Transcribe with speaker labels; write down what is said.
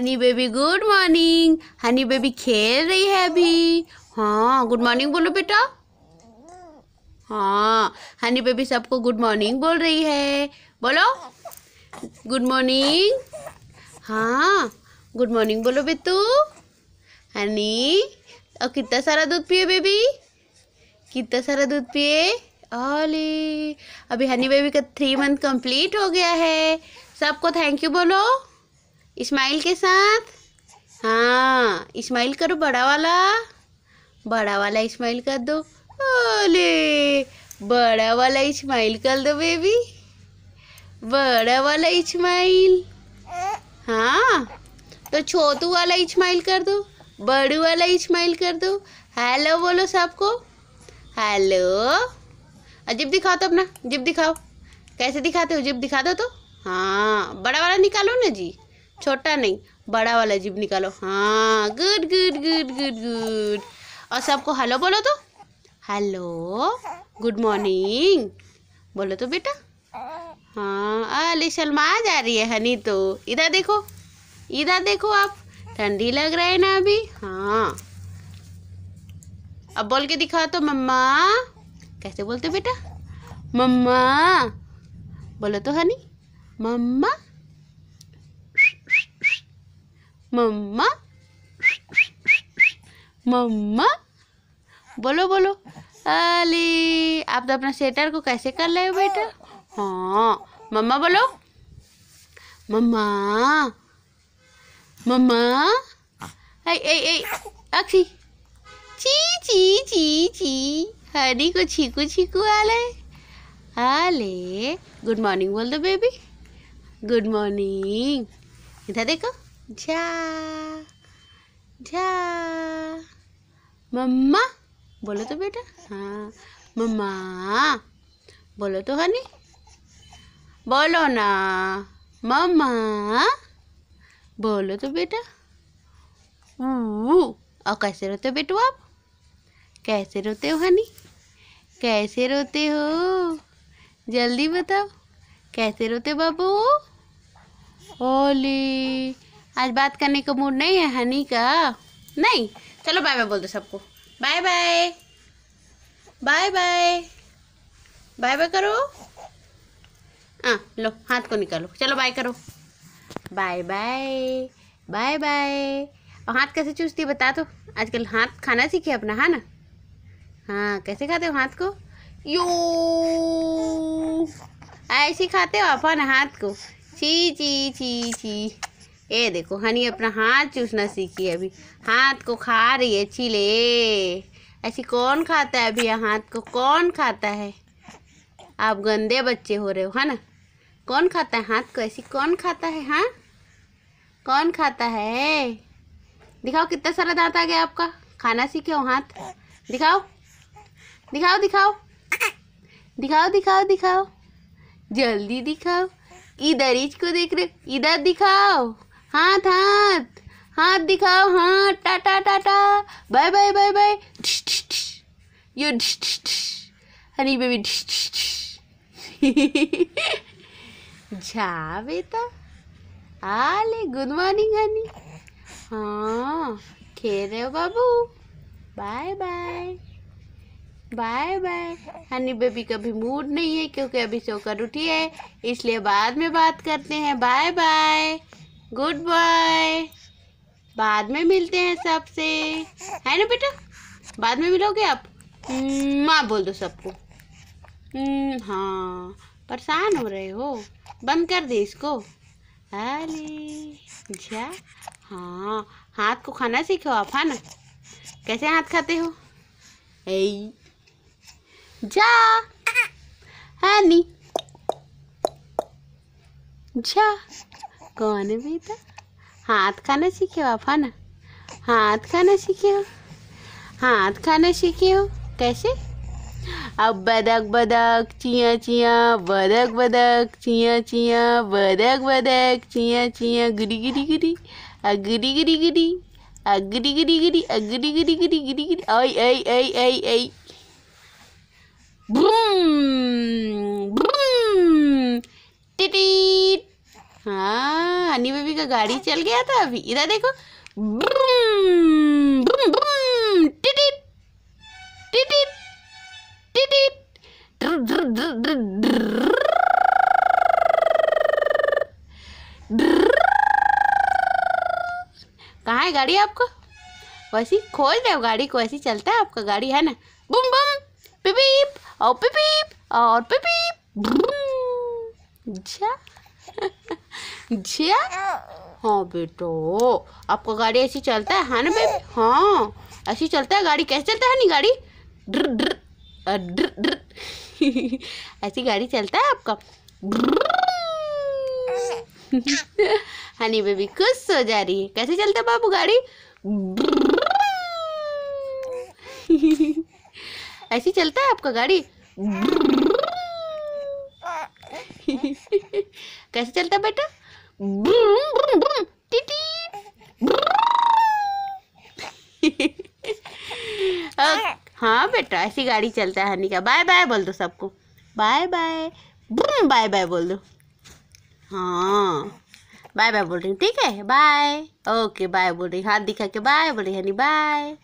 Speaker 1: Honey baby good morning honey baby खेल रही है अभी। हाँ गुड मॉर्निंग बोलो बेटा। हाँ हनी बेबी सबको गुड मॉर्निंग बोल रही है। बोलो। गुड मॉर्निंग हाँ गुड मॉर्निंग बोलो बेटू हनी और कितना सारा दूध पिए बेबी कितना सारा दूध पिए? ओले अभी हनी बेबी का थ्री मंथ कंप्लीट हो गया है। सबको थैंक यू बोलो। इस्माइल के साथ? हाँ इस्माइल करो, बड़ा वाला। बड़ा वाला इस्माइल कर दो। ओले, बड़ा वाला इस्माइल कर दो, बेबी। बड़ा वाला इस्माइल। हाँ तो छोटू वाला इस्माइल कर दो, बड़ू वाला इस्माइल कर दो। हेलो बोलो सबको। हेलो। जिप दिखाओ तो अपना, जिप दिखाओ। कैसे दिखाते हो, जिप दिखा दो तो। हाँ बड़ा वाला निकालो ना जी। छोटा नहीं, बड़ा वाला जिप निकालो। हाँ good good good good good और सबको हेलो बोलो तो। हेलो गुड मॉर्निंग बोलो तो बेटा। हाँ अली शर्मा आ जा रही है, हनी तो। इधर देखो इधर देखो आप। ठंडी लग रहा है ना अभी? हाँ। अब बोल के दिखाओ तो मम्मा। कैसे बोलते बेटा? मम्मा। बोलो तो हनी। मम्मा। मम्मा मम्मा बोलो बोलो। अली, आप तो अपना स्वेटर को कैसे कर रहे हो बेटा? हाँ। मम्मा, बोलो। मम्मा। मम्मा। ऐ ऐ ऐ, अक्षी। ची ची ची ची। हरी को छीकू छीकू आले। आले। गुड मॉर्निंग बोल दो बेबी। Good morning. इधर देखो। झा झा मम्मा बोलो तो बेटा हाँ मम्मा बोलो तो हनी बोलो ना मम्मा बोलो तो बेटा ऊ और कैसे रोते हो बेटू आप कैसे रोते हो हनी कैसे रोते हो जल्दी बताओ कैसे रोते बाबू ओली आज बात करने का मूड नहीं है हनी का। नहीं, चलो बाय बाय बोल दो सबको। Bye bye bye bye bye bye करो। हाँ लो, हाथ को निकालो। चलो बाय करो। बाय बाय बाय बाय और हाथ कैसे चूसती है बता दो। आजकल हाथ खाना सीखे अपना हाँ ना? हाँ कैसे खाते हो हाथ को? यू। ऐसे खाते हो अपन हाथ को? ची ची ची ची। ये देखो हनी अपना हाथ चूसना सीखी है अभी। हाथ को खा रही है चिले ऐसी कौन खाता है अभी हाथ को कौन खाता है? आप गंदे बच्चे हो रहे हो, है ना? कौन खाता है हाथ को? ऐसी कौन खाता है हाँ? कौन खाता है? दिखाओ कितना सारा दांत आ गया आपका। खाना सीखे हो हाथ? दिखाओ। दिखाओ दिखाओ। दिखाओ दिखाओ दिखाओ। जल्दी दिखाओ। इधर इसको देख रहे इधर दिखाओ। हाथ हाथ। हाथ दिखाओ, हाथ। Tata tata bye bye bye bye. Yo honey baby जा बेटा आले गुड मॉर्निंग हनी हाँ खेल रहे हो बाबू? Bye bye bye bye honey baby का भी मूड नहीं है, क्योंकि अभी सोकर उठी है, इसलिए बाद में बात करते हैं। बाय बाय गुड बाय बाद में मिलते हैं सबसे। है ना बेटा? बाद में मिलोगे आप? माँ बोल दो सबको। हाँ। परेशान हो रहे हो? बंद कर दे इसको। अरे, जा। हाँ हाथ को खाना सीखो आप, है ना? कैसे हाथ खाते हो? ए जा। हनी। जा। कौन है बेटा? हाथ खाना सीखे हो आप, है ना? हाथ खाना सीखे हो? हाथ खाना सीखे हो? कैसे? अब बदक बदक, चिया चिया, बदक बदक, चिया चिया, बदक बदक, चिया चिया गुड़ी गुड़ी गुड़ी अगड़ी गुड़ी गुड़ी अगड़ी गुड़ी गुड़ी अगड़ी गुड़ी गुड़ी गुड़ी गुड़ी आई आई आई आई आई ब्रूम ब्रूम। टिटी हाँ। हनी बेबी का गाड़ी चल गया था अभी। इधर देखो। टिटिट, टिटिट, टिटिट, ड्र, ड्र। कहाँ है गाड़ी आपको? वैसी खोज दो गाड़ी को ऐसी चलता है आपका गाड़ी है ना? बुम बुम पिपीप और पिपीप और पिपीप। जा जा हाँ बेटो। आपका गाड़ी ऐसी चलता है हाँ ना बेबी हाँ। ऐसी चलता है गाड़ी? कैसे चलता है नहीं गाड़ी? ड्र ड्र ड्र ड्र। ऐसी गाड़ी चलता है आपका? हनी बेबी खुश हो जा रही है। कैसे चलता है बाबू गाड़ी? ऐसी चलता है आपका गाड़ी? कैसे चलता है बेटा? ब्रूम, ब्रूम, ब्रूम, टीटी, हाँ बेटा ऐसी गाड़ी चलता है हनी का। बाय बाय बोल दो सबको। Bye bye. Broom, bye bye बोल दो। हाँ। बाय बाय बोल रही हूँ ठीक है? बाय। ओके बाय बोल रही हाथ दिखा के बाय बोल रही हनी बाय।